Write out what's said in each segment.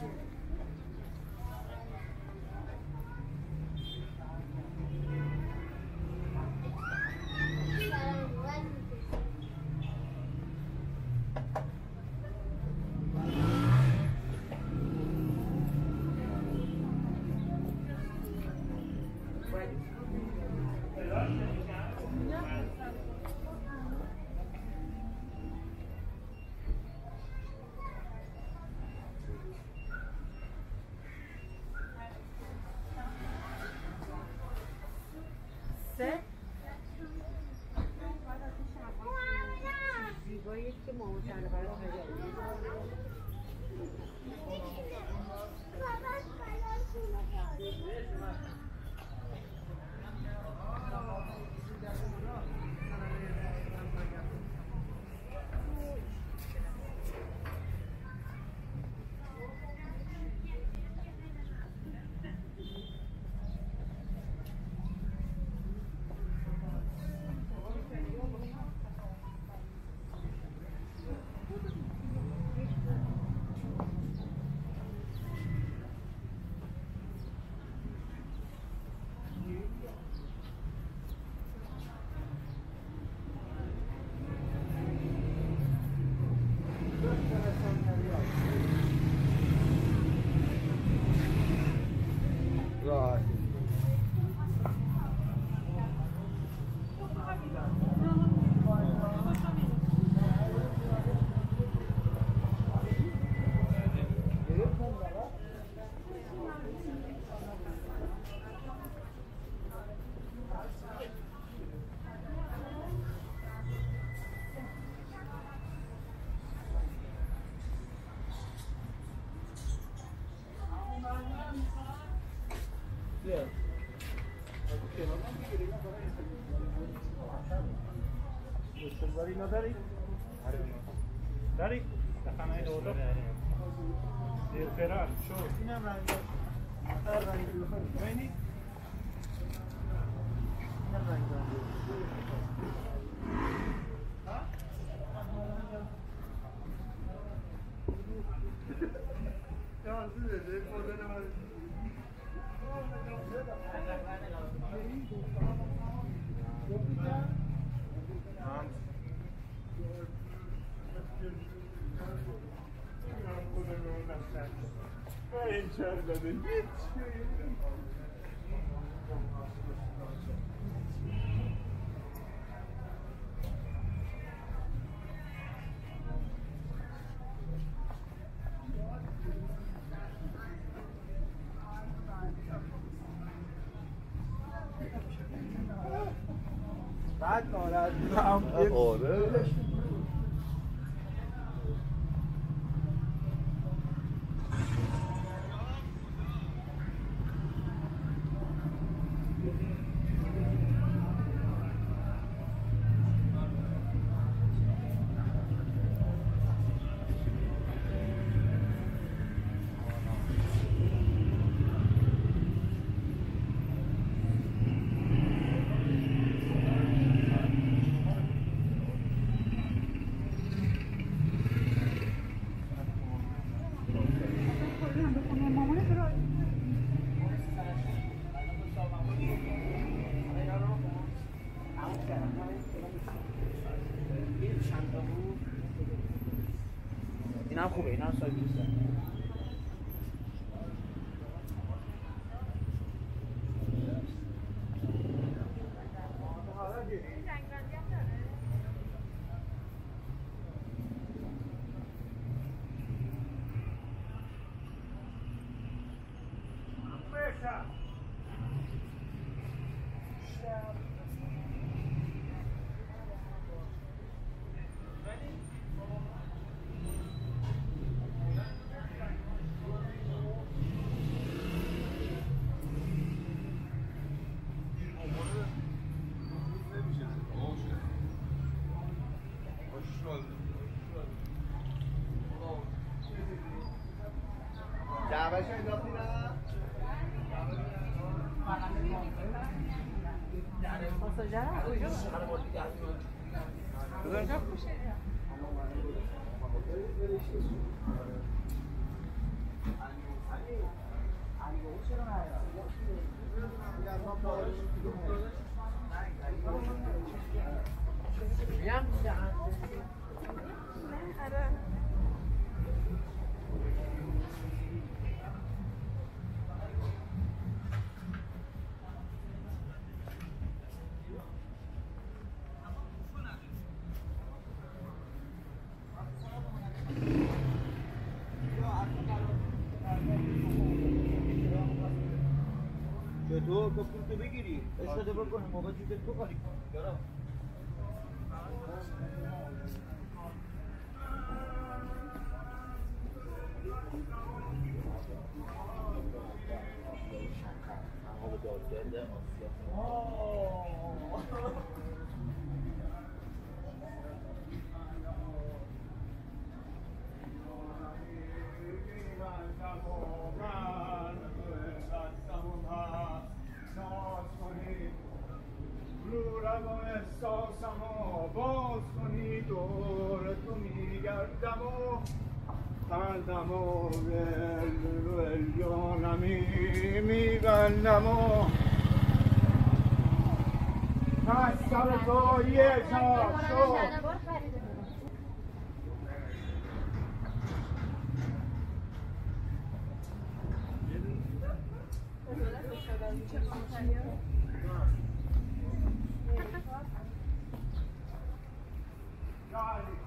Thank. باری نداری؟ داری؟ دخانه دوتا دیر فرار شو اینم رنگ هر içeride hiç بعد ناراحت بودم آره Posso já? تو پول تو بگیری استفاده بکنی موقع چیزت بکنی یارا رو دماغ هر دماغ جانمی میبندم و از سر پایی چارشو God.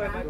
Right.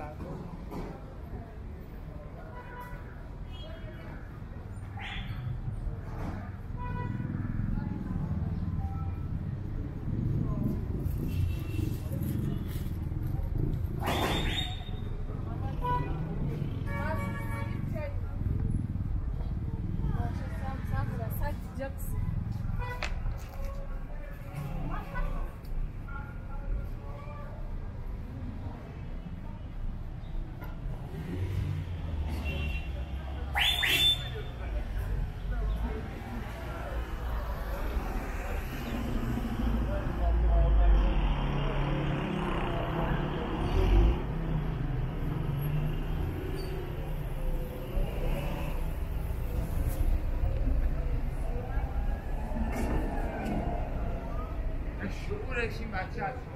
sa akin. 新版下。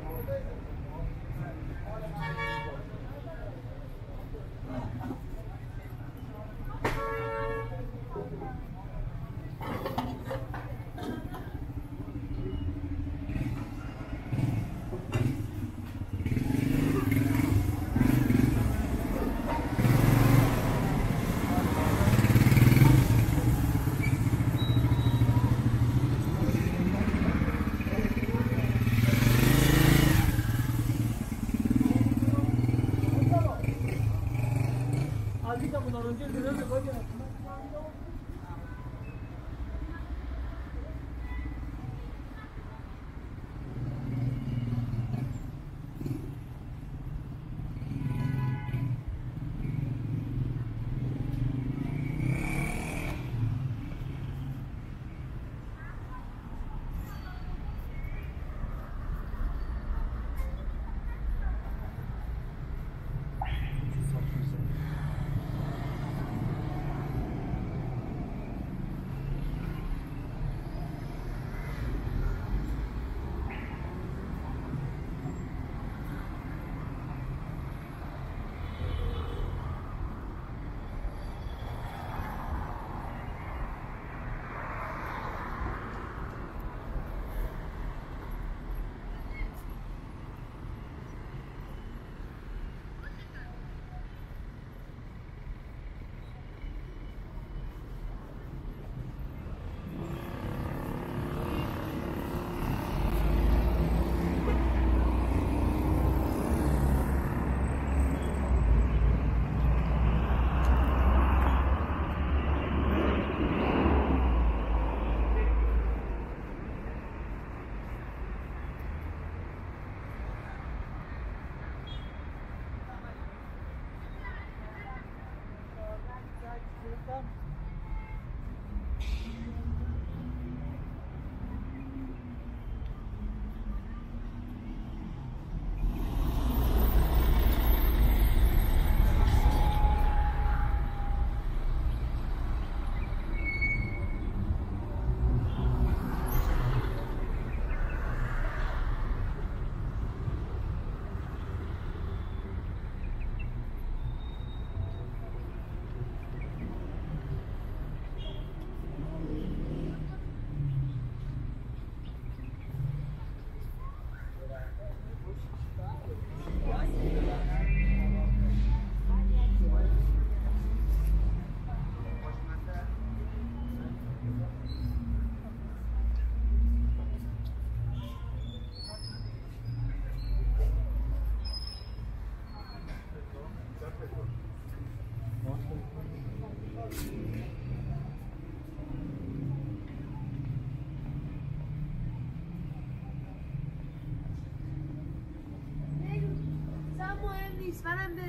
نیست. منم به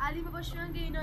علی باباش میگن که اینا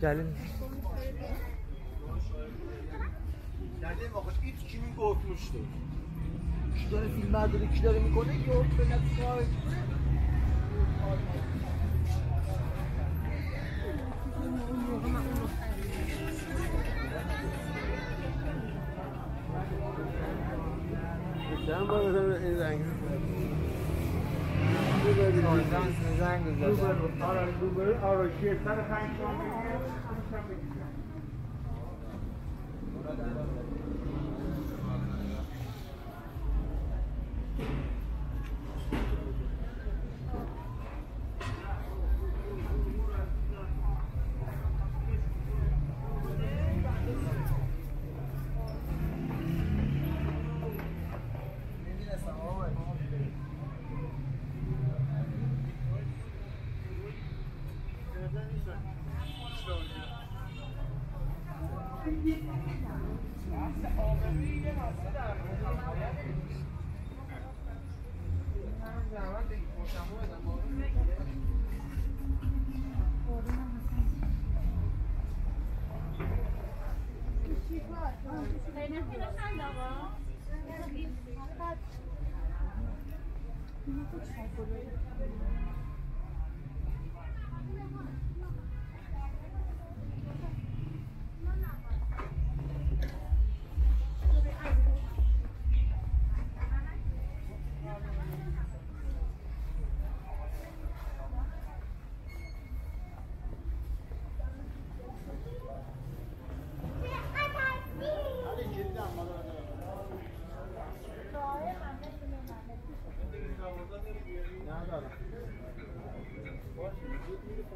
Gelin. در واقع هیچ کی میگفتمشته کی داره فیلم برداری کی داره می‌کنه یا به نفس Sen زنگ روبرو آره روبرو آره سر پنج شام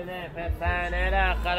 دخترونه پسرنه داخل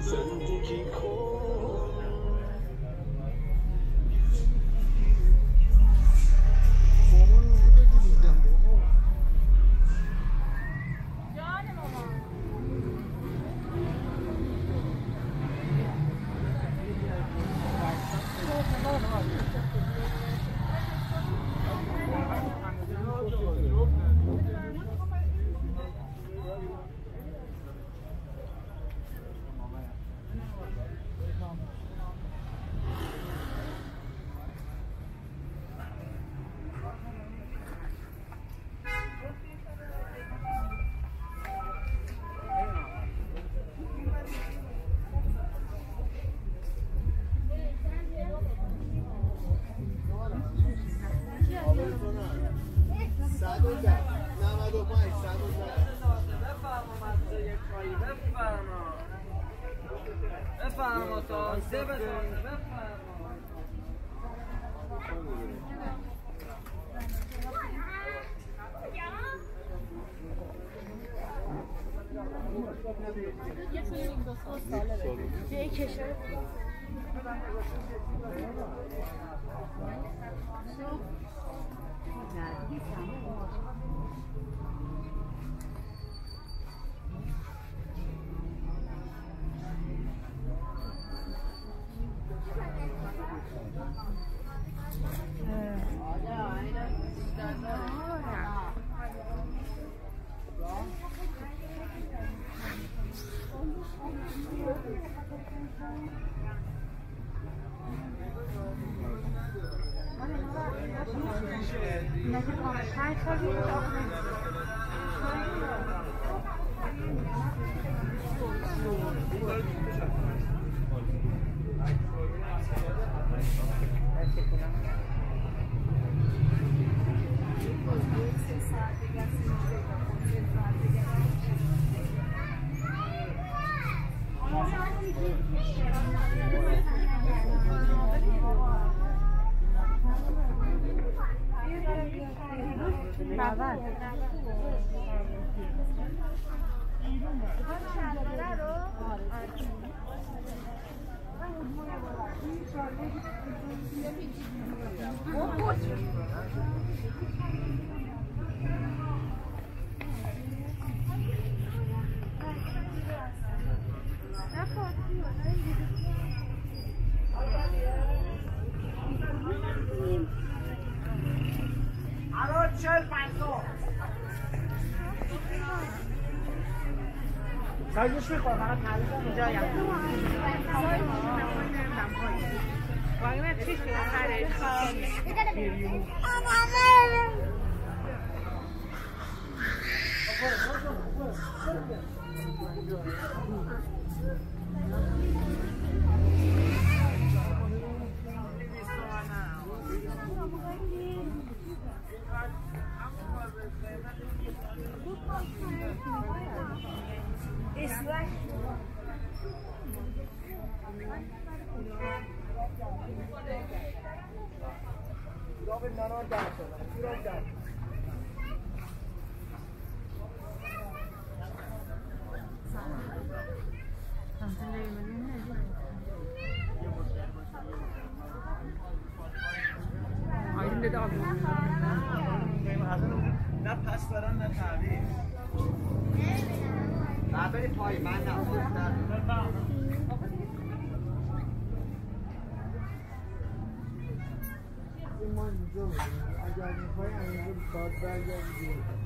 春天。و ده 95 صد و ده بفرما تازه بفرما جای کشور 是的 Broadband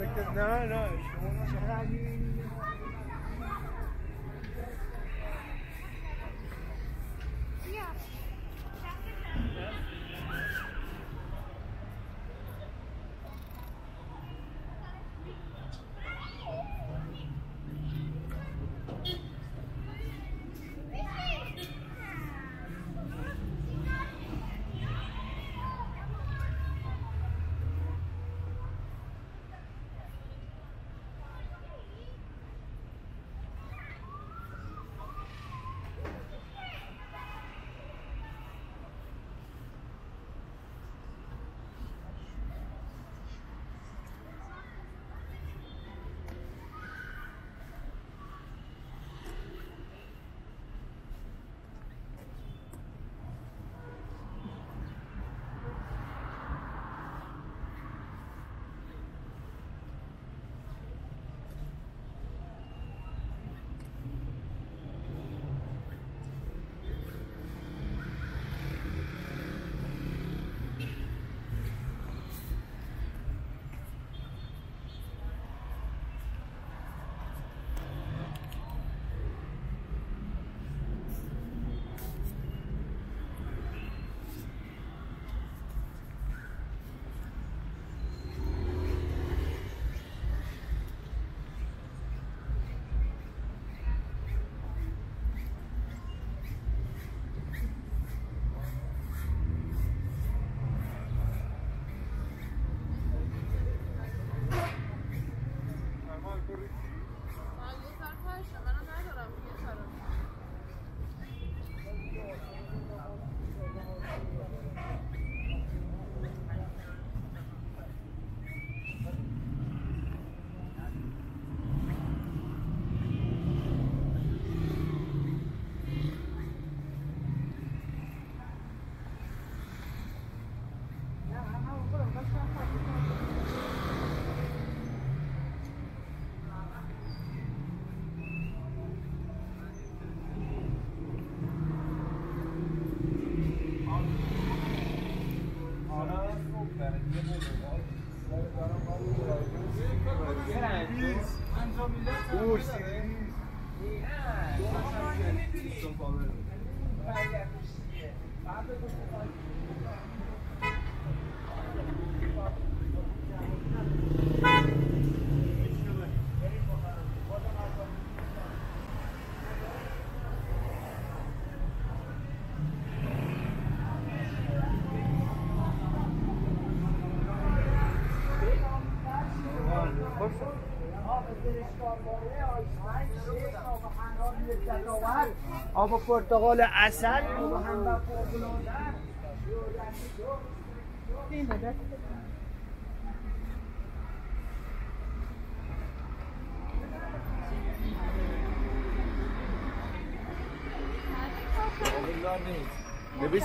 No, no. آب پرتقال اصل و هم نویس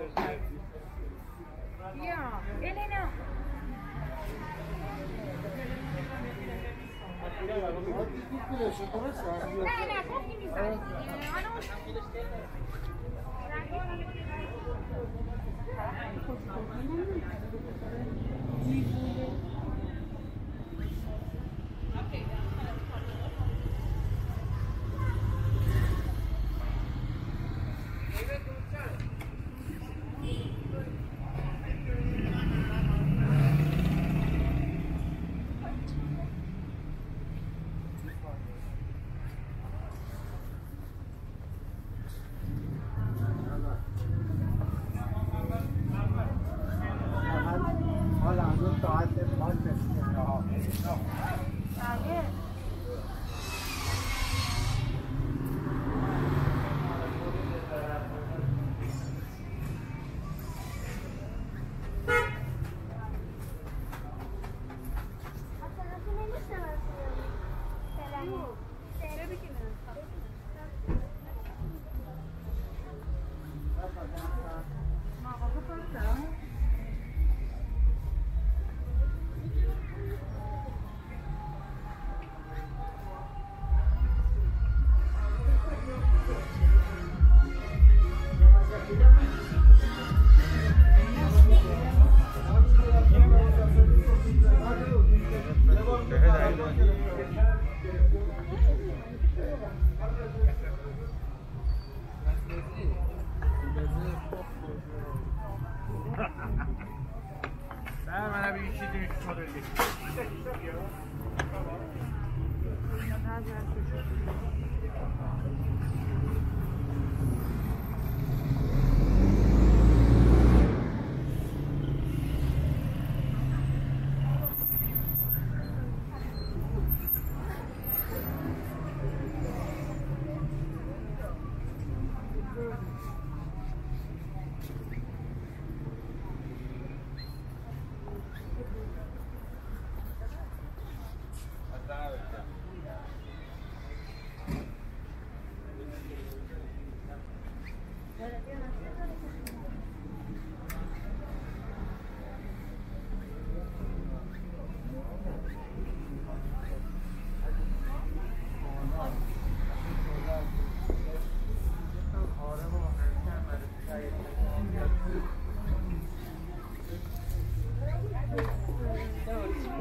بیا الینا نه نه گفتی میزنی حالا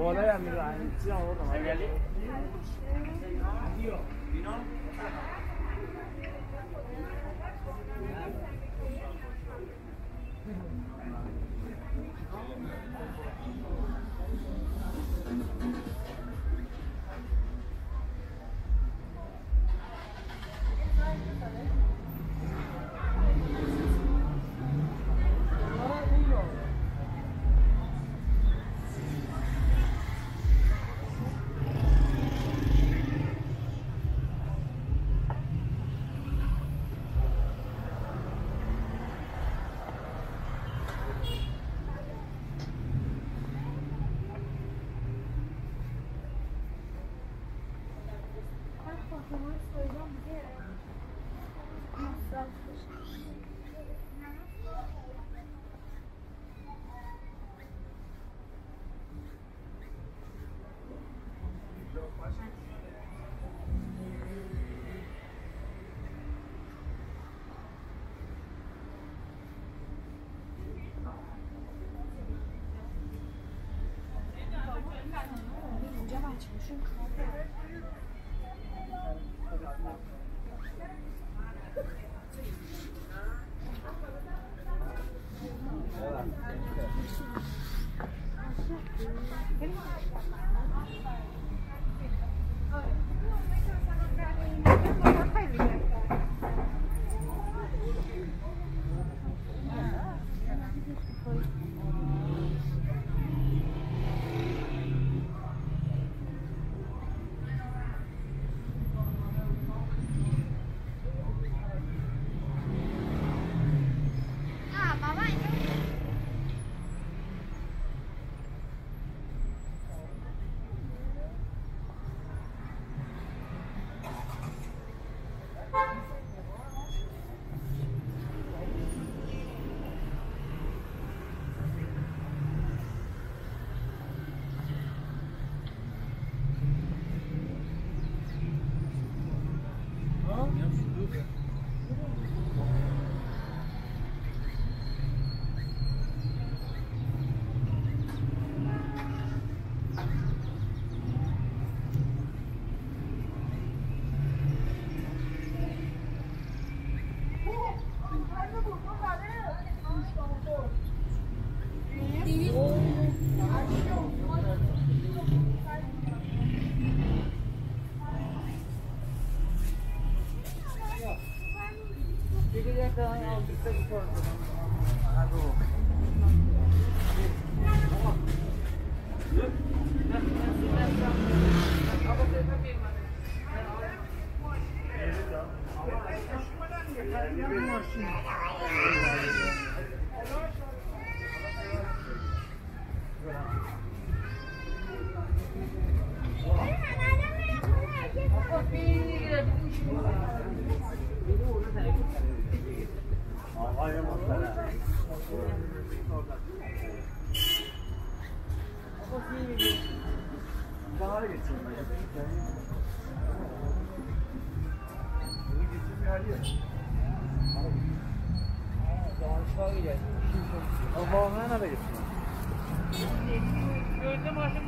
我的也没来，你叫我怎么？情绪。Daha geçin. Bunu geçin bir hali yok. Davranışlar geldi. Allah'ın nereye geçin? Gördüm artık.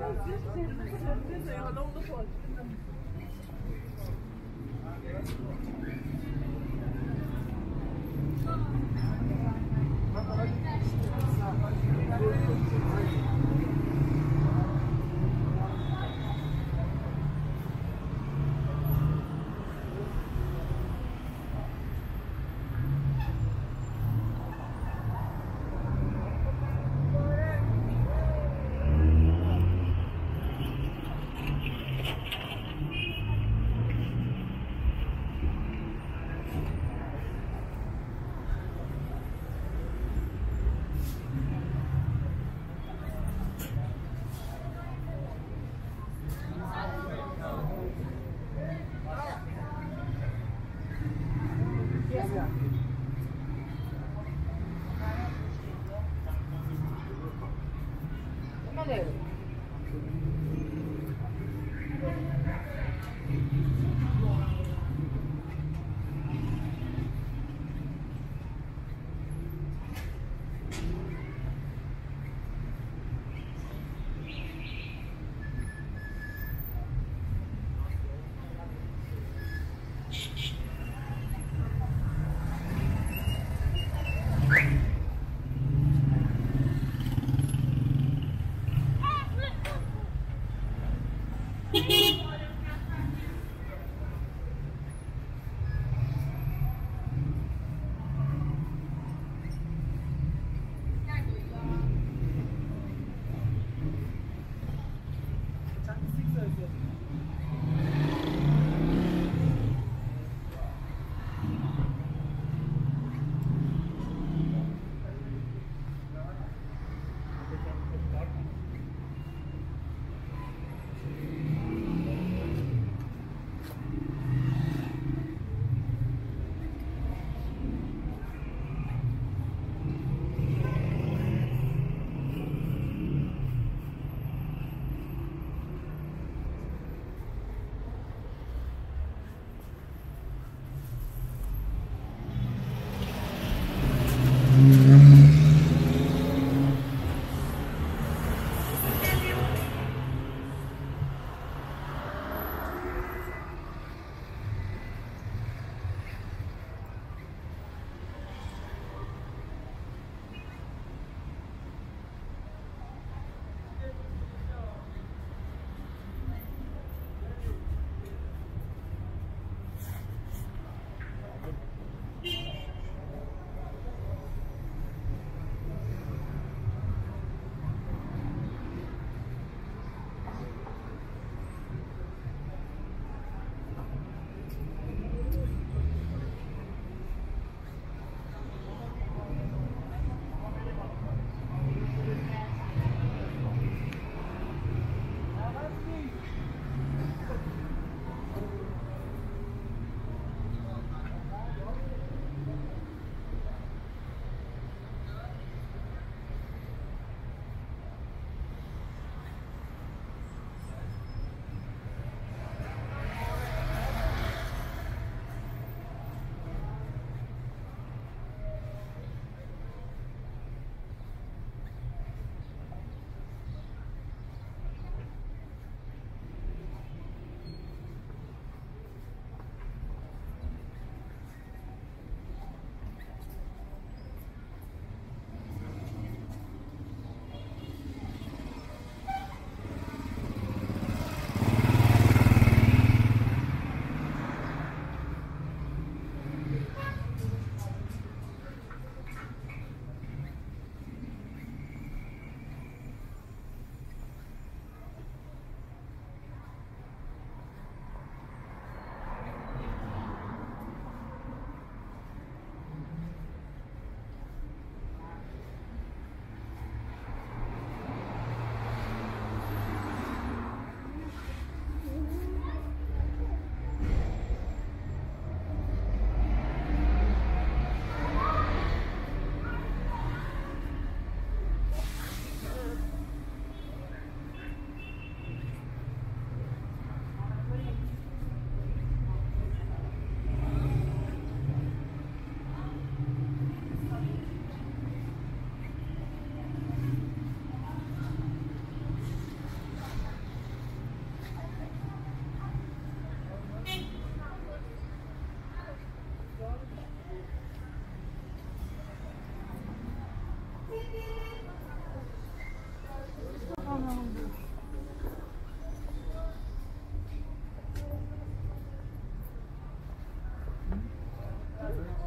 não não não.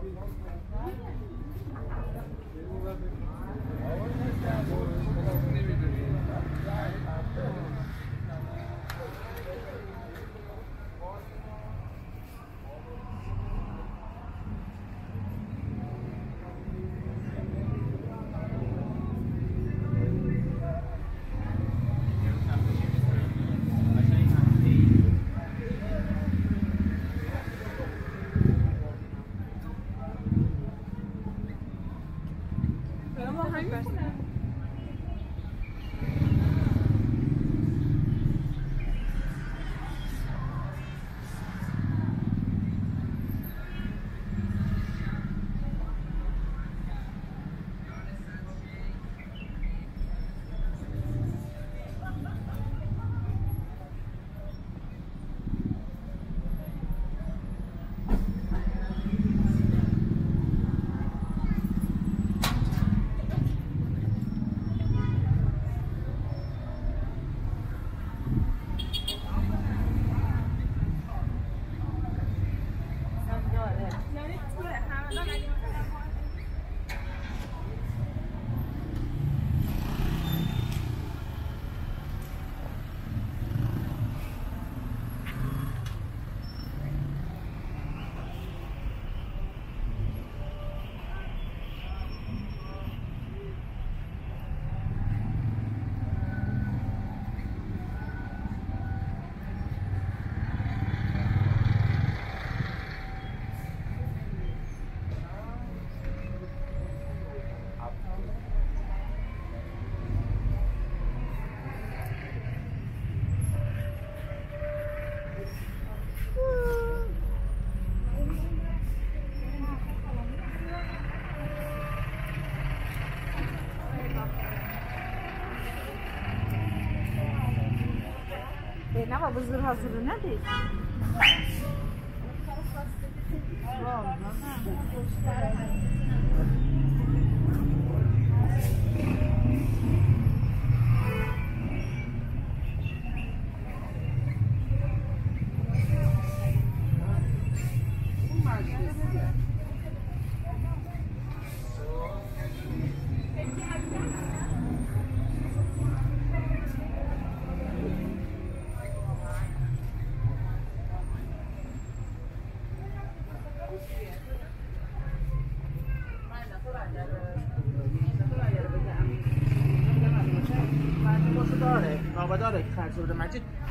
we won't know. havuzur hazırı ne değil?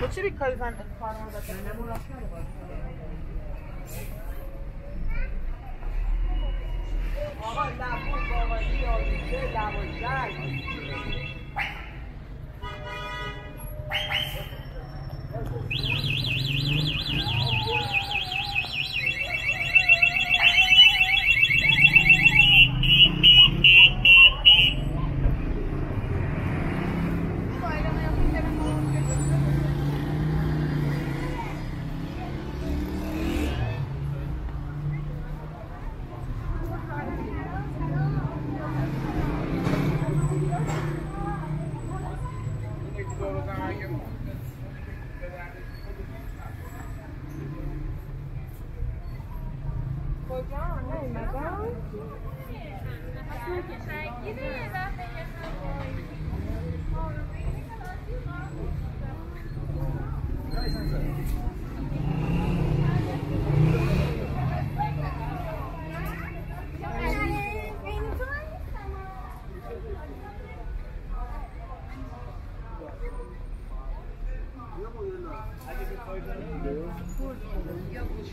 What should we call Van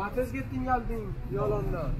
nafis ketding olding yo'lingdan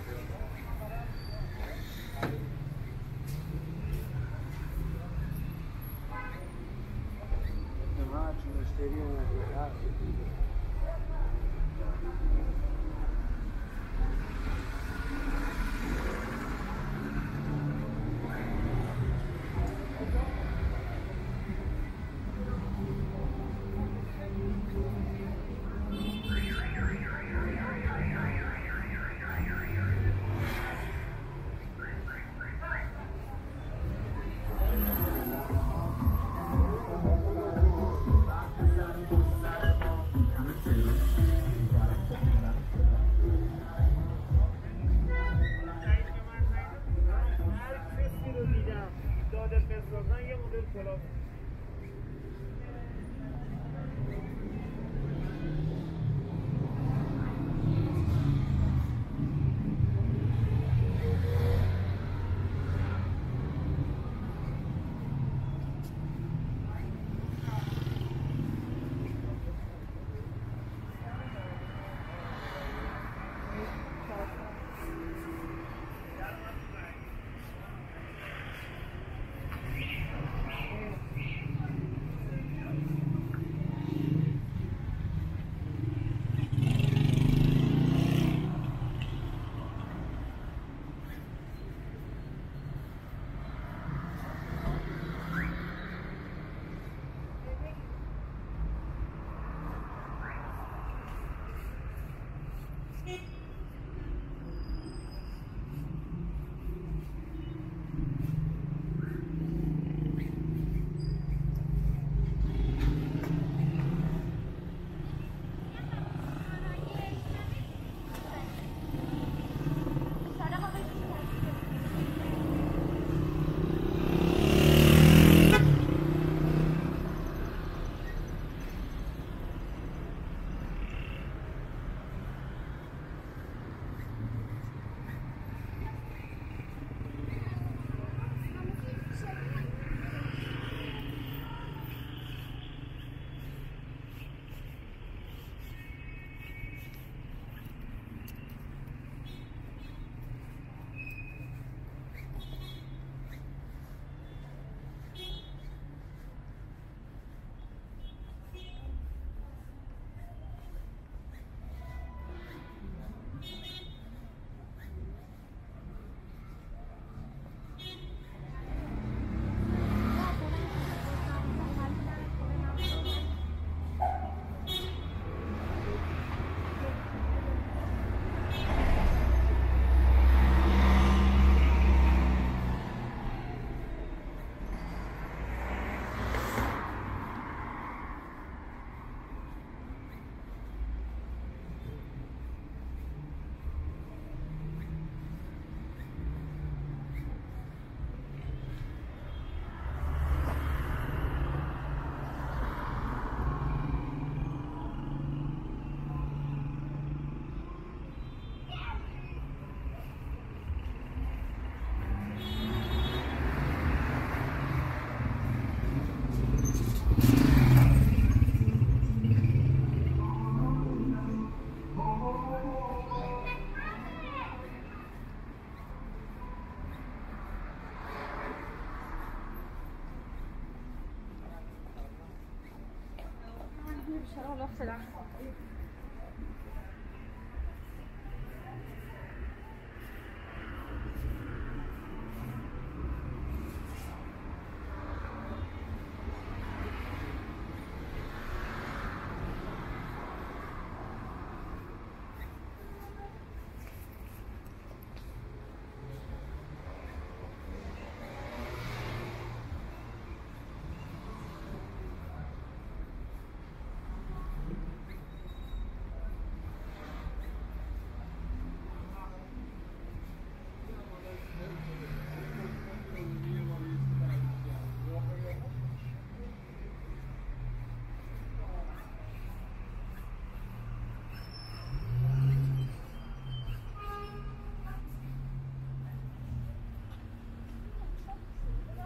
Alors, c'est là.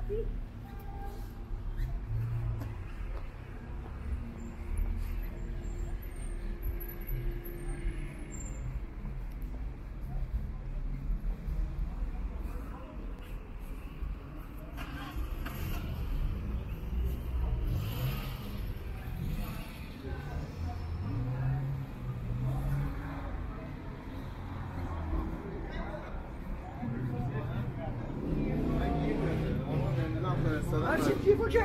happy? 你不去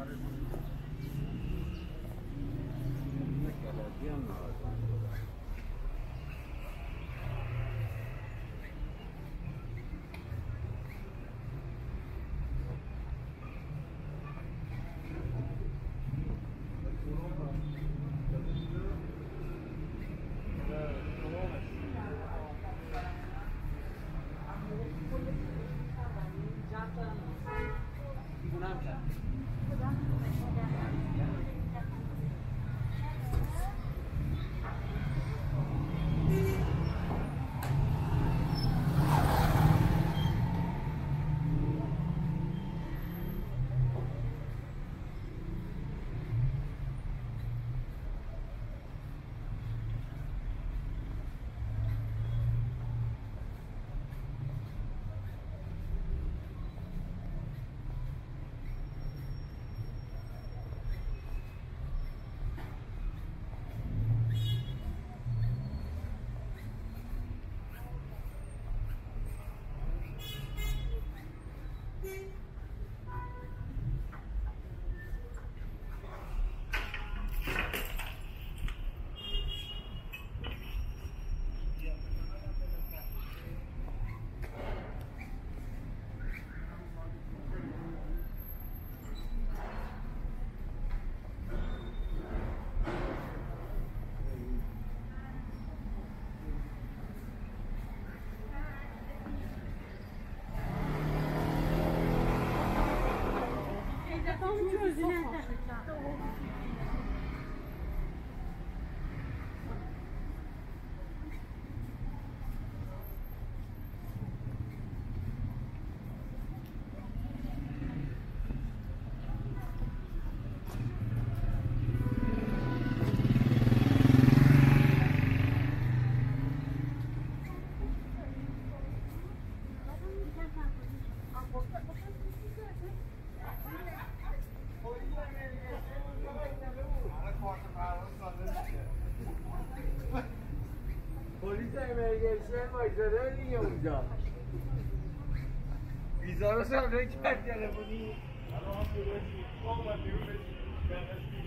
100. Yeah. وایساده دیگه اونجا ویزا رو سامنه کرد تلفنی الان هم دیروز بهش-